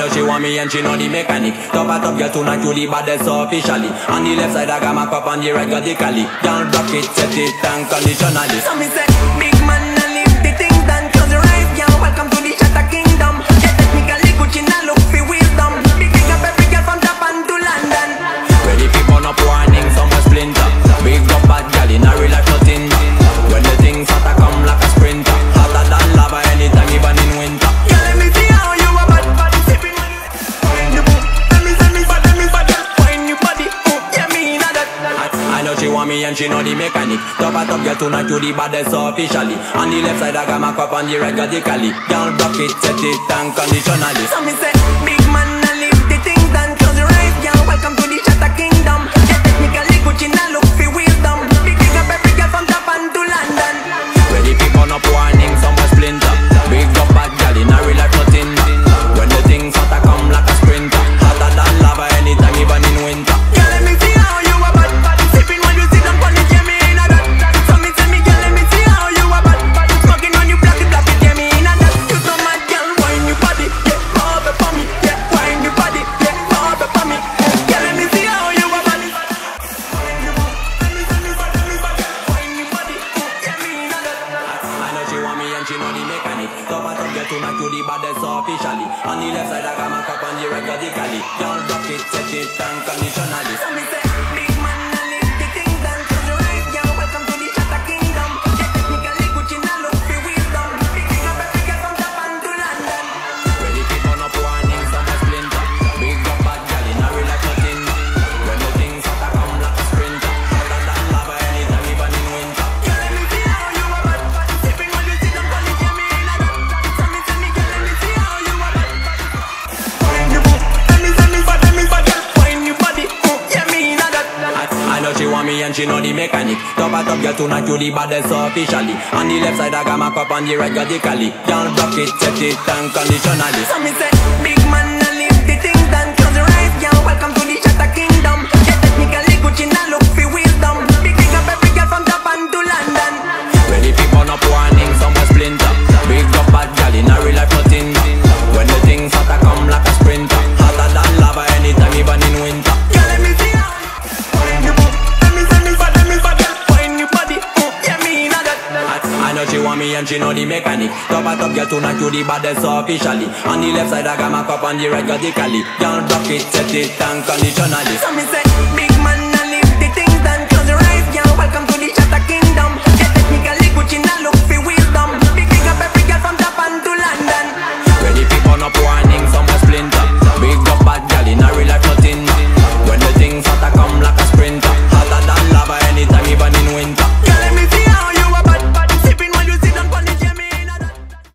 know she want me and she know the mechanic. Top at top, girl, tonight you the baddest officially. On the left side, I got my cup, on the right, got the cali. Don't drop it, set it unconditionally. So me say, big man. me and she know the mechanic. Top a top, girl, tonight you the baddest officially. On the left side, I got my cup, on the right, got the cali. Girl, drop it, set it, and conditionally. So me say, big man. So I take you tonight to the baddest officially. On the left side I got my cup on the red of the regularly Y'all rock it, set it unconditionally me and she know the mechanic. Top a top girl tonight you the baddest officially. On the left side I got my cup on the right got the cali. Down block it, check it unconditionally. So me say big man. and she know the mechanic. Top a top girl tonight you the baddest officially. On the left side I got my cup on the right got the cali. Girl drop it, set it unconditionally. So me say.